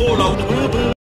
all over.